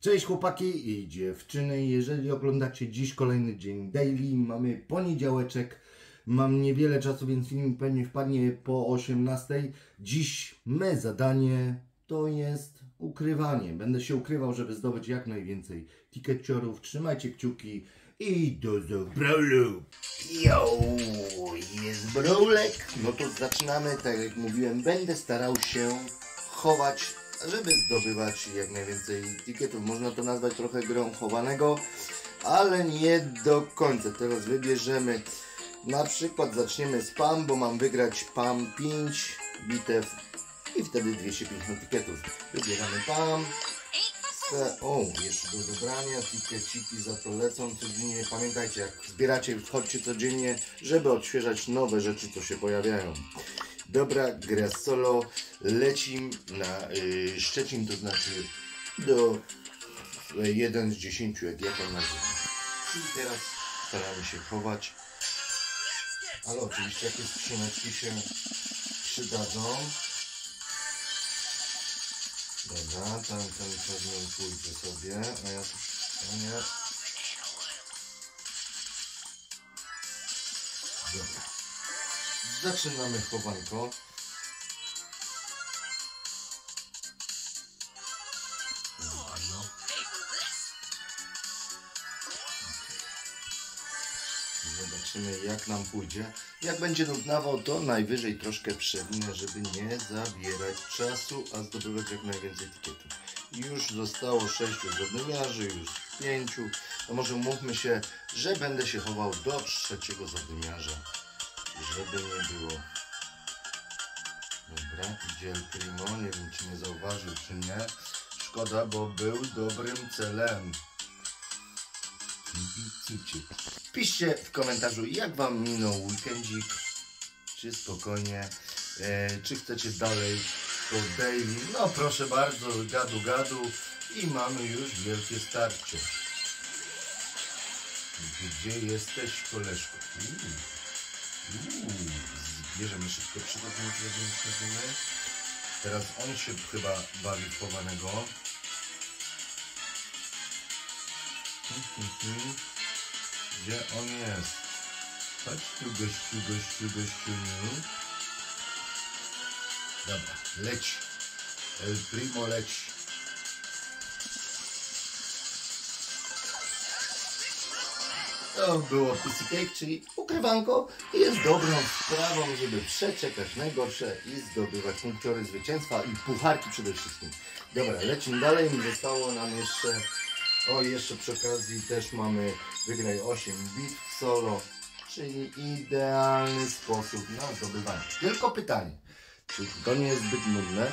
Cześć chłopaki i dziewczyny, jeżeli oglądacie dziś kolejny dzień daily, mamy poniedziałeczek, mam niewiele czasu, więc film pewnie wpadnie po 18. Dziś me zadanie to jest ukrywanie. Będę się ukrywał, żeby zdobyć jak najwięcej tikeciorów. Trzymajcie kciuki i do zobaczenia. Yo, jest brolek. No to zaczynamy, tak jak mówiłem, będę starał się chować żeby zdobywać jak najwięcej tiketów. Można to nazwać trochę grą chowanego, ale nie do końca. Teraz wybierzemy, na przykład zaczniemy z PAM, bo mam wygrać PAM 5 bitew i wtedy 250 tiketów. Wybieramy PAM. O, jeszcze do dobrania, tikeciki za to lecą codziennie. Pamiętajcie, jak zbieracie, wchodźcie codziennie, żeby odświeżać nowe rzeczy, co się pojawiają. Dobra, gra solo. Lecim na y, Szczecin, to znaczy do 1 z 10, jak ja to nazywam. Czyli teraz staramy się chować. Ale oczywiście jakie skrzyneczki się przydadzą. Dobra, tam ten pewnie pójdzie sobie, a ja tu a nie. Zaczynamy chowanko. Zobaczymy jak nam pójdzie. Jak będzie nudnawał, to najwyżej troszkę przewinę, żeby nie zabierać czasu, a zdobywać jak najwięcej etykietów. Już zostało 6 zadymiarzy, już 5. To może umówmy się, że będę się chował do trzeciego zadymiarza, żeby nie było. Dobra, idzie El Primo, nie wiem czy nie zauważył czy nie. Szkoda, bo był dobrym celem. Piszcie w komentarzu, jak Wam minął weekendzik, czy spokojnie, e, czy chcecie dalej to daily. No proszę bardzo, gadu gadu i mamy już wielkie starcie. Gdzie jesteś, koleżko? Uuu, uuu, zbierzemy szybko przygodzimy, przygodzimy, Teraz on się chyba bawi chowanego. Gdzie on jest? Chodź tu gościu, gościu, gościu. Dobra, leć. El Primo leć. To było Pussy Cake, czyli ukrywanko i jest dobrą sprawą, żeby przeczekać najgorsze i zdobywać punktory zwycięstwa i pucharki przede wszystkim. Dobra, lecimy dalej. Zostało nam jeszcze o, jeszcze przy okazji też mamy wygraj 8 bit solo, czyli idealny sposób na zdobywanie. Tylko pytanie, czy to nie jest zbyt nudne?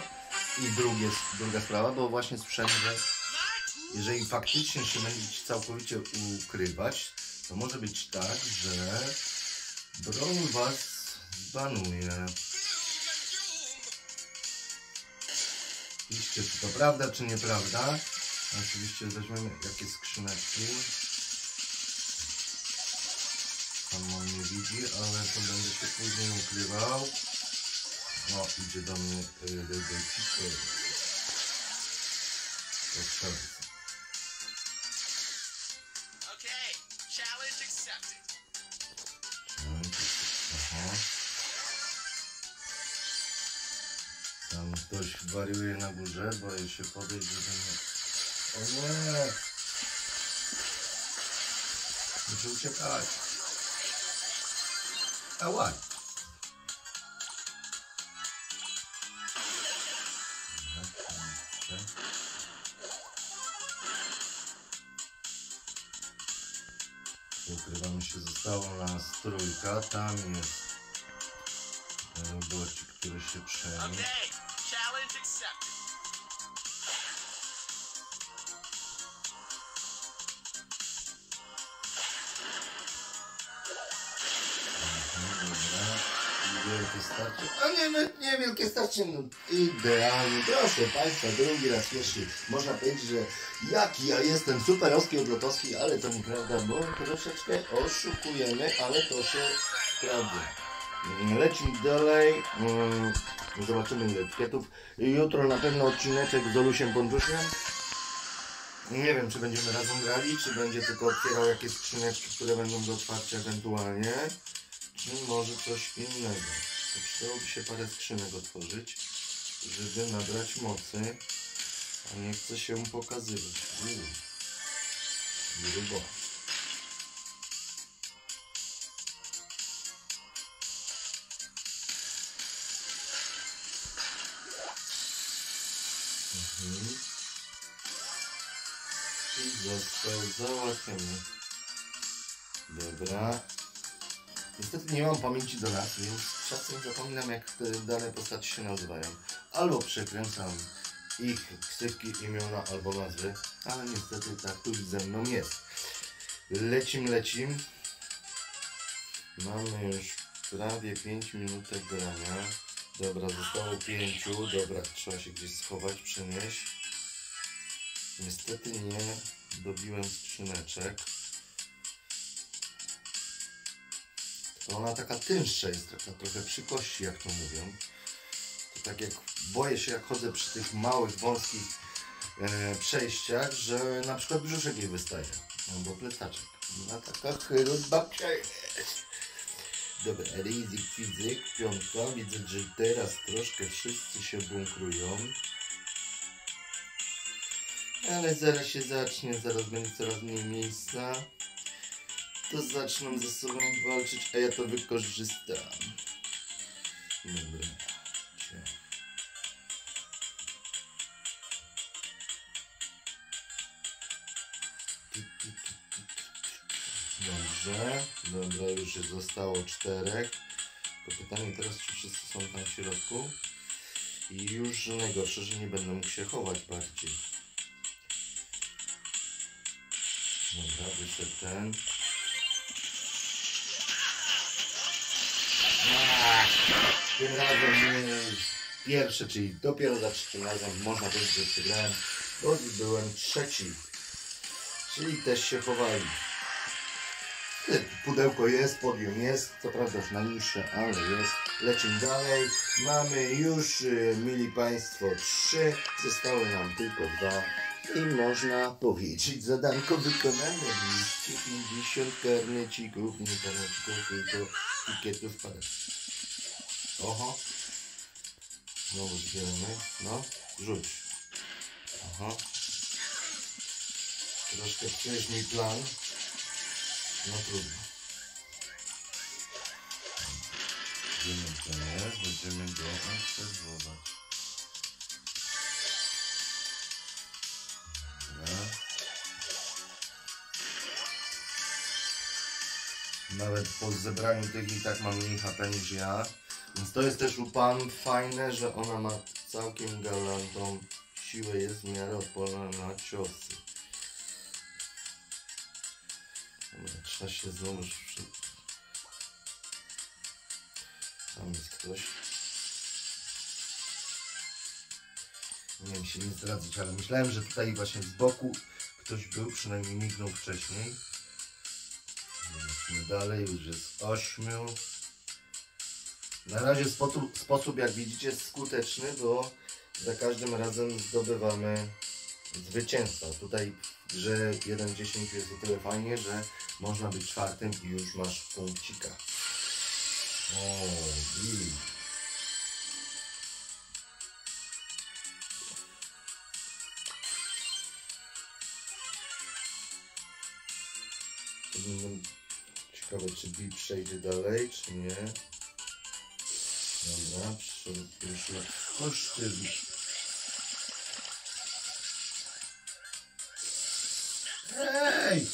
I drugie, druga sprawa, bo właśnie słyszałem, że jeżeli faktycznie się będziecie całkowicie ukrywać, to może być tak, że broń was zbanuje. Piszcie, czy to prawda, czy nieprawda. Oczywiście weźmiemy jakieś skrzyneczki. Pan on nie widzi, ale to będę się później ukrywał. O, idzie do mnie rybecik. Proszę. Okay, challenge accepted. Aha. Tam ktoś wariuje na górze, boję się podejść, żeby nie... O nie! Muszę uciekać. Ała! Trójka, tam jest robocik, który się przejmie. Starcie. A nie, nie wielkie starcie, no idealnie. Proszę Państwa, drugi raz pierwszy. Można powiedzieć, że jaki ja jestem superowski od lotowski, ale to nieprawda, bo troszeczkę oszukujemy, ale to się sprawdza. Mm, Lecimy dalej. Mm, Zobaczymy ile etykietów. Jutro na pewno odcineczek z Olusiem Pączuszem. Nie wiem, czy będziemy razem grali, czy będzie tylko otwierał jakieś skrzyneczki, które będą do otwarcia ewentualnie, czy może coś innego. Przydałoby się parę skrzynek otworzyć, żeby nabrać mocy, a nie chce się pokazywać. Uuu. Grubo. Mhm. I został załatwiony. Dobra. Niestety nie mam pamięci do lat, więc czasem zapominam jak te dane postaci się nazywają. Albo przekręcam ich ksywki, imiona albo nazwy, ale niestety tak tu ze mną jest. Lecim, lecim. Mamy już prawie 5 minutek grania. Dobra, zostało 5. Dobra, trzeba się gdzieś schować, przenieść. Niestety nie dobiłem skrzyneczek. To ona taka tynszcza jest, taka trochę przy kości, jak to mówią. To tak jak boję się, jak chodzę przy tych małych, wąskich e, przejściach, że na przykład brzuszek jej wystaje. Albo plecaczek. No taka chyrurgia jest. Dobra, ryzyk, fizyk, piątka. Widzę, że teraz troszkę wszyscy się bunkrują. Ale zaraz się zacznie, zaraz będzie coraz mniej miejsca. To zaczną ze sobą walczyć, a ja to wykorzystam. Dobra. Dobrze, dobra, już jest zostało czterech. To pytanie teraz, czy wszyscy są tam w środku? I już najgorsze, że nie będę mógł się chować bardziej. Dobra, wyszedł ten. Tym razem pierwszy, czyli dopiero za trzecim razem można powiedzieć, że przegrałem, bo byłem trzeci. Czyli też się chowali. Pudełko jest, podium jest, co prawda już najniższe, ale jest. Lecimy dalej. Mamy już, y, mili Państwo, trzy. Zostały nam tylko dwa. I można powiedzieć, zadanko wykonane. 250 karnecików, nie karnecików, tylko pikietów parę. Oho. Znowu zbieramy. No, rzuć. Aha. Troszkę psułeś mi plan. No trudno. Będziemy teraz, będziemy go obserwować. Nawet po zebraniu tych i tak mam mniej HP niż ja. Więc to jest też u Pam fajne, że ona ma całkiem galantą siłę, jest w miarę odporna na ciosy. Trzeba się znowu... Tam jest ktoś. Nie wiem się nie zdradzać, ale myślałem, że tutaj właśnie z boku ktoś był, przynajmniej mignął wcześniej. Zobaczmy dalej, już jest ośmiu. Na razie sposób, sposób jak widzicie skuteczny, bo za każdym razem zdobywamy zwycięstwa. Tutaj w grze 1.10 jest o tyle fajnie, że można być czwartym i już masz punkcika. O, Ciekawe, czy Bi przejdzie dalej, czy nie. Dobra, przyszło. Oż ty. Ej!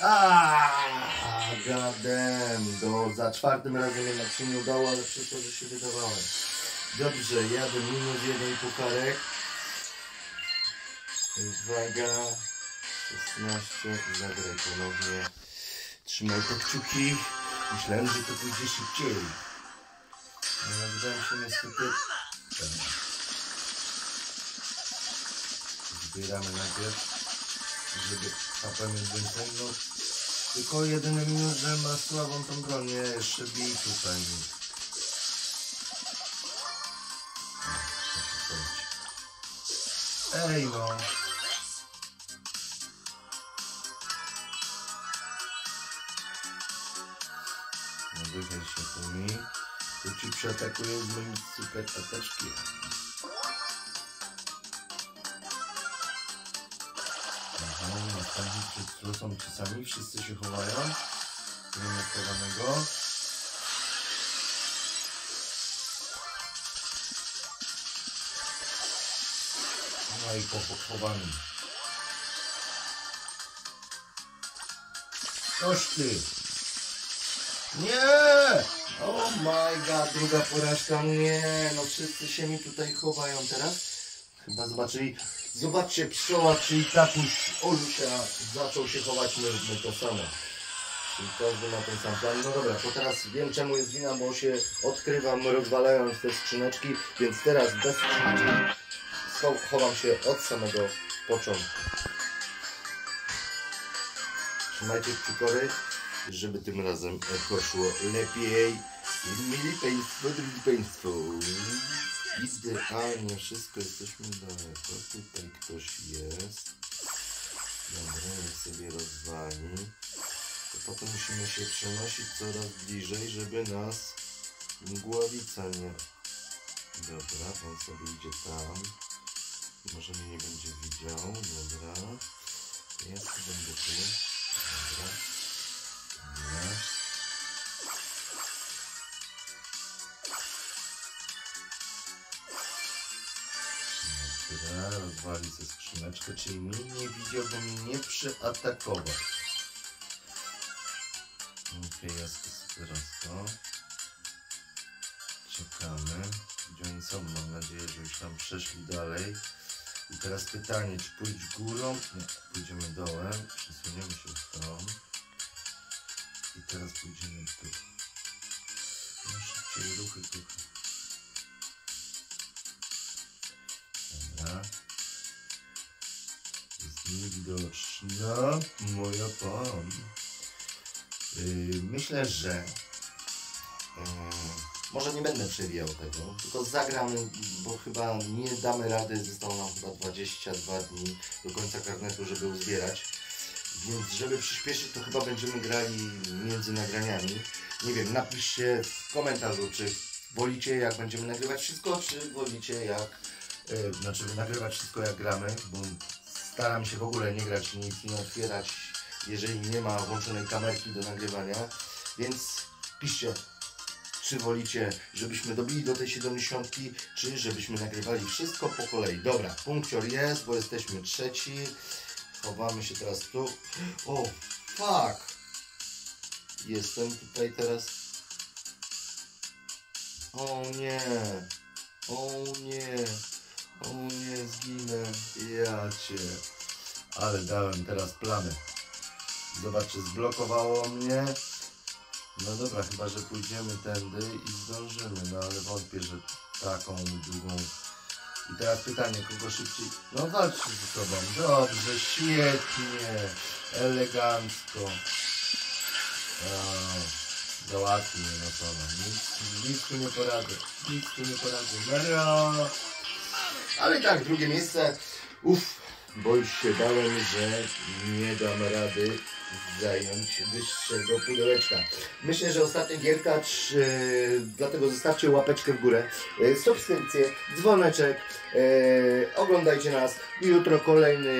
Aaaa, gadem, do, za czwartym razem jednak się nie udało, ale wszystko, że się wydawałem. Dobrze, jadę minus jeden pucharek. Uwaga, 16, zagraj ponownie. Trzymaj te kciuki. Myślałem, że to pójdzie szybciej. No, ale wydaje się niestety... Zbieramy najpierw, żeby mieć więcej. No, tylko jedyny minus, że ma słabą tą broń. Nie, jeszcze bij tutaj. Ej no. No Przeatakuję z moim super ataczkiem. Aha, następnie przed którą są ci sami, wszyscy się chowają. Nie ma chowanego. No i po pochowany. Toż ty. Nie! Oh my god, druga porażka. Nie, no wszyscy się mi tutaj chowają teraz. Chyba zobaczyli. Zobaczcie, pszczoła, czyli tatuś Olusia zaczął się chować, my, my to samo. Czyli każdy ma ten sam plan. No dobra, to teraz wiem czemu jest wina, bo się odkrywam rozwalając te skrzyneczki, więc teraz bez skrzyneczek cho- chowam się od samego początku. Trzymajcie kciukory, żeby tym razem poszło lepiej. Mili Państwo, drodzy Państwo, idealnie wszystko, jesteśmy daleko. Tutaj ktoś jest. Dobra, niech sobie rozwali. To potem musimy się przenosić coraz bliżej, żeby nas mgławica nie... Dobra, on sobie idzie tam. Może mnie nie będzie widział. Dobra. Ja tu będę tu. Dobra. Rozwali ze skrzyneczkę, czyli mnie nie widział, bo mnie nie przyatakował. Okej, sobie teraz to. Czekamy. Gdzie oni są? Mam nadzieję, że już tam przeszli dalej. I teraz pytanie, czy pójść górą? Nie, pójdziemy dołem. Przesuniemy się w tą. I teraz pójdziemy tu. No szybciej, ruchy, ruchy. Dobra. Jest niewidoczna moja pan. Yy, myślę, że yy, może nie będę przewijał tego, tylko zagramy, bo chyba nie damy rady, zostało nam chyba 22 dni do końca karnetu, żeby uzbierać. Więc żeby przyspieszyć, to chyba będziemy grali między nagraniami. Nie wiem, napiszcie w komentarzu, czy wolicie jak będziemy nagrywać wszystko, czy wolicie jak, yy, znaczy nagrywać wszystko jak gramy, bo staram się w ogóle nie grać, nic nie otwierać, jeżeli nie ma włączonej kamerki do nagrywania, więc piszcie, czy wolicie, żebyśmy dobili do tej 70, czy żebyśmy nagrywali wszystko po kolei. Dobra, punkcior jest, bo jesteśmy trzeci. Chowamy się teraz tu. O, fuck! Jestem tutaj teraz. O nie! O nie! O nie, zginę. Ja cię. Ale dałem teraz plamy. Zobaczcie, zblokowało mnie. No dobra, chyba, że pójdziemy tędy i zdążymy, no ale wątpię, że taką długą. I teraz pytanie, kogo szybciej... No walczcie ze sobą. Dobrze, świetnie, elegancko. O, załatwi mnie na to. Nic, nic tu nie poradzę. Nic tu nie poradzę. Mario! Ale i tak, drugie miejsce. Uff, bo już się bałem, że nie dam rady zająć wyższego pudełeczka. Myślę, że ostatnia gierka, czy, dlatego zostawcie łapeczkę w górę, e, subskrypcję, dzwoneczek, e, oglądajcie nas. Jutro kolejny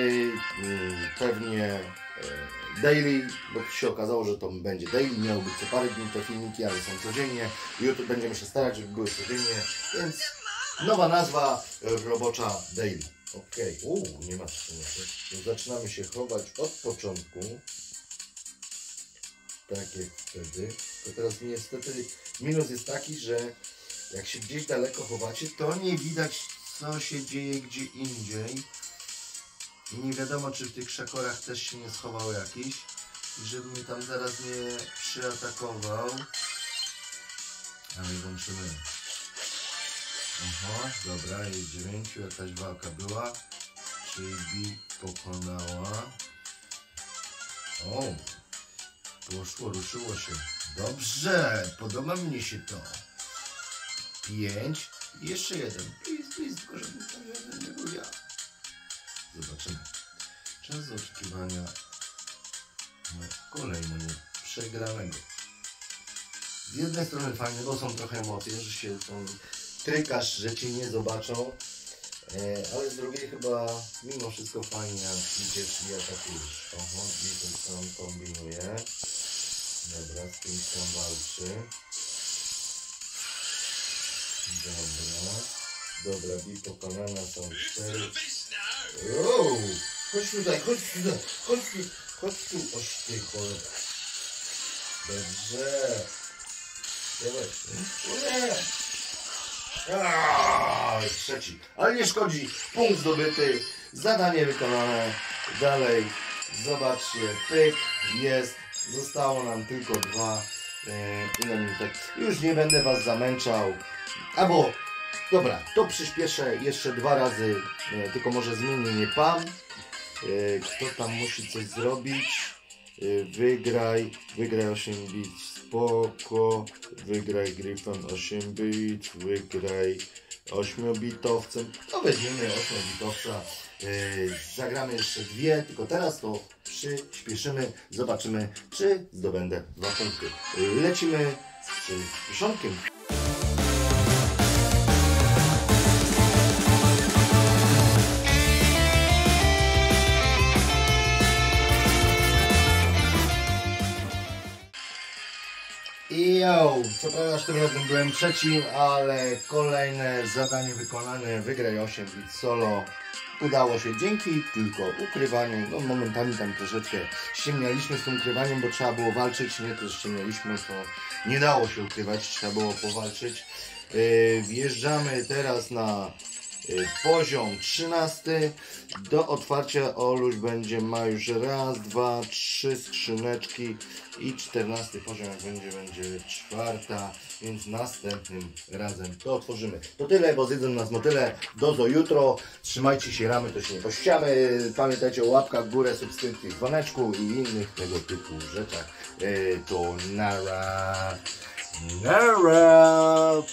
mm, pewnie e, daily, bo się okazało, że to będzie daily, miało być co parę dni te filmiki, ale są codziennie. Jutro będziemy się starać, żeby były codziennie, więc nowa nazwa e, robocza daily. Okej, uuu, nie ma. Więc Zaczynamy się chować od początku. Tak jak wtedy. To teraz niestety minus jest taki, że jak się gdzieś daleko chowacie, to nie widać co się dzieje gdzie indziej. I nie wiadomo czy w tych szakorach też się nie schował jakiś. I żeby mnie tam zaraz nie przyatakował. Ale włączymy. Dobra, jest dziewięciu, jakaś walka była. Czyli pokonała. O, poszło, ruszyło się. Dobrze, podoba mnie się to. Pięć jeszcze jeden. Please, please, tylko żeby to jeden nie był ja. czas oczekiwania na kolejnego przegranego. Z jednej strony fajne, bo są trochę emocje, że się tą trykasz, że cię nie zobaczą, e, ale z drugiej chyba mimo wszystko fajnie idziesz i atakujesz. Oho, Beaton tam kombinuje. Dobra, z kimś tam walczy. Dobra. Dobra, bij pokonana są cztery. Wow! Chodź tutaj, chodź tutaj, chodź tu, chodź tu, oś ty cholera. Dobrze. Dawaj. Aaaa, trzeci. Ale nie szkodzi. Punkt zdobyty. Zadanie wykonane. Dalej. Zobaczcie. Pyk. Jest. Zostało nam tylko dwa. E, ile minutek? Już nie będę Was zamęczał. Albo, dobra, to przyspieszę jeszcze dwa razy. E, tylko może zmienię nie pan. E, kto tam musi coś zrobić? E, wygraj. Wygraj 8 bit. Spoko. Wygraj Gryfon 8 bit. Wygraj 8-bitowcem. To weźmiemy 8-bitowca. Yy, zagramy jeszcze dwie, tylko teraz to przyspieszymy. Zobaczymy, czy zdobędę dwa punkty. Lecimy z przyspieszonkiem. Yo, co prawda tym razem byłem trzecim, ale kolejne zadanie wykonane, wygraj 8 bit solo. Udało się dzięki tylko ukrywaniu, no momentami tam troszeczkę ściemnialiśmy z tym ukrywaniem, bo trzeba było walczyć, nie też ściemnialiśmy, to nie dało się ukrywać, trzeba było powalczyć. Yy, wjeżdżamy teraz na poziom 13. Do otwarcia Oluś będzie ma już raz, dwa, trzy skrzyneczki i 14 poziom jak będzie, będzie czwarta, więc następnym razem to otworzymy. To tyle, bo zjedzą nas motyle. Do zo jutro. Trzymajcie się ramy, to się nie pościamy. Pamiętajcie o łapkach w górę, subskrypcji, dzwoneczku i innych tego typu rzeczach. Yy, to nara. Nara.